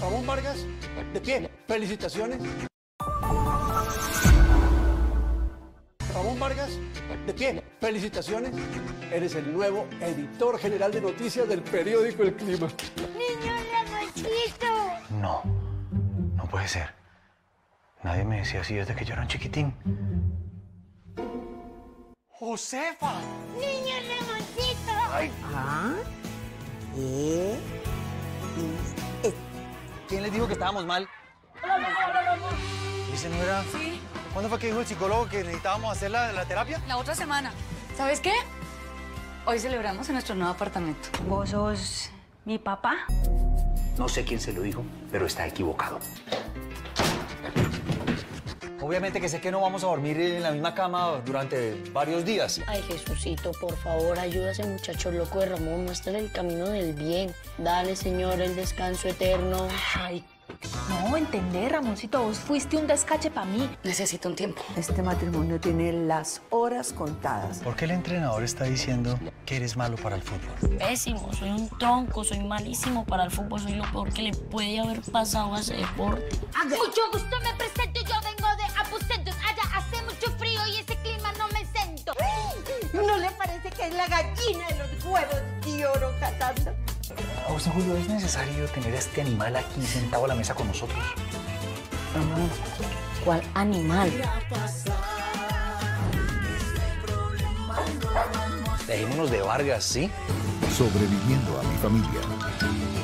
Ramón Vargas, de pie, felicitaciones. Ramón Vargas, de pie, felicitaciones. Eres el nuevo editor general de noticias del periódico El Clima. Niño Lagartito. No, no puede ser. Nadie me decía así desde que yo era un chiquitín. Josefa. Niño ¿Ah? ¿Qué? ¿Quién les dijo que estábamos mal? ¿Ese no era? Sí, ¿Cuándo fue que dijo el psicólogo que necesitábamos hacer la, la terapia? la otra semana. ¿Sabes qué? Hoy celebramos en nuestro nuevo apartamento. ¿Vos sos mi papá? No sé quién se lo dijo, pero está equivocado. Obviamente que sé que no vamos a dormir en la misma cama durante varios días. Ay, Jesucito, por favor, ayuda a ese muchacho loco de Ramón, muéstrale el camino del bien. Dale, Señor, el descanso eterno. Ay, no, entender, Ramoncito, vos fuiste un descache para mí. Necesito un tiempo. Este matrimonio tiene las horas contadas. ¿Por qué el entrenador está diciendo que eres malo para el fútbol? Pésimo, soy un tronco, soy malísimo para el fútbol, soy lo peor que le puede haber pasado a ese deporte. Mucho gusto, me presento. Yo vengo que es la gallina de los huevos de oro cantando? ¿A usted, Julio, es necesario tener a este animal aquí sentado a la mesa con nosotros? Ramón, ¿cuál animal? Dejémonos de Vargas, ¿sí? Sobreviviendo a mi familia.